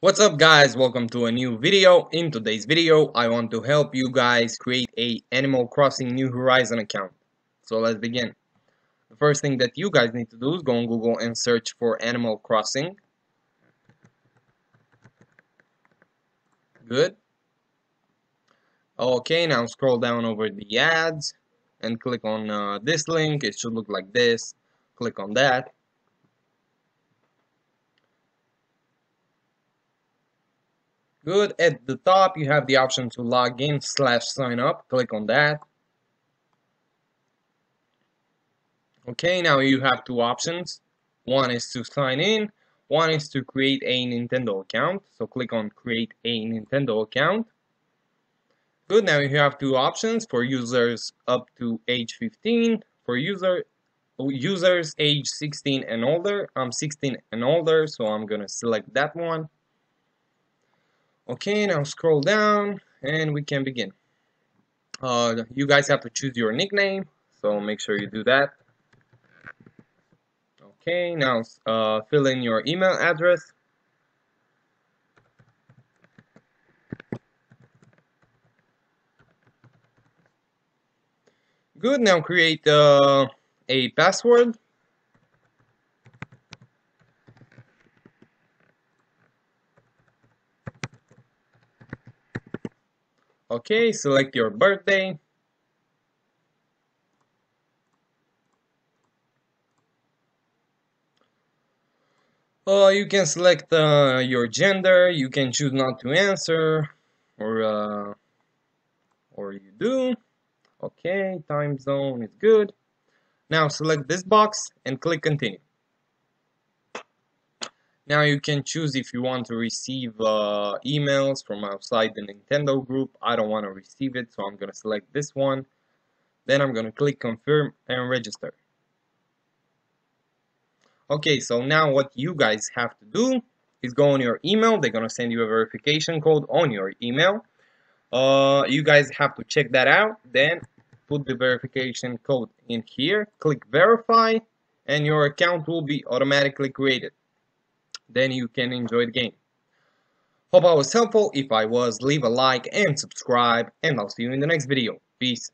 What's up guys, welcome to a new video. In today's video, I want to help you guys create a Animal Crossing New Horizon account. So let's begin. The first thing that you guys need to do is go on Google and search for Animal Crossing. Good. Okay, now scroll down over the ads and click on uh, this link. It should look like this. Click on that. Good. At the top, you have the option to log in slash sign up. Click on that. Okay, now you have two options. One is to sign in. One is to create a Nintendo account. So click on create a Nintendo account. Good, now you have two options for users up to age 15. For user users age 16 and older, I'm 16 and older, so I'm gonna select that one. Okay, now scroll down and we can begin. Uh, you guys have to choose your nickname, so make sure you do that. Okay, now uh, fill in your email address. Good, now create uh, a password. Okay, select your birthday. Uh, you can select uh, your gender, you can choose not to answer, or uh, or you do. Okay, time zone is good. Now select this box and click continue. Now you can choose if you want to receive uh, emails from outside the Nintendo group. I don't want to receive it, so I'm going to select this one. Then I'm going to click confirm and register. Okay, so now what you guys have to do is go on your email. They're going to send you a verification code on your email. Uh, you guys have to check that out. Then put the verification code in here. Click verify and your account will be automatically created then you can enjoy the game. Hope I was helpful. If I was, leave a like and subscribe, and I'll see you in the next video. Peace.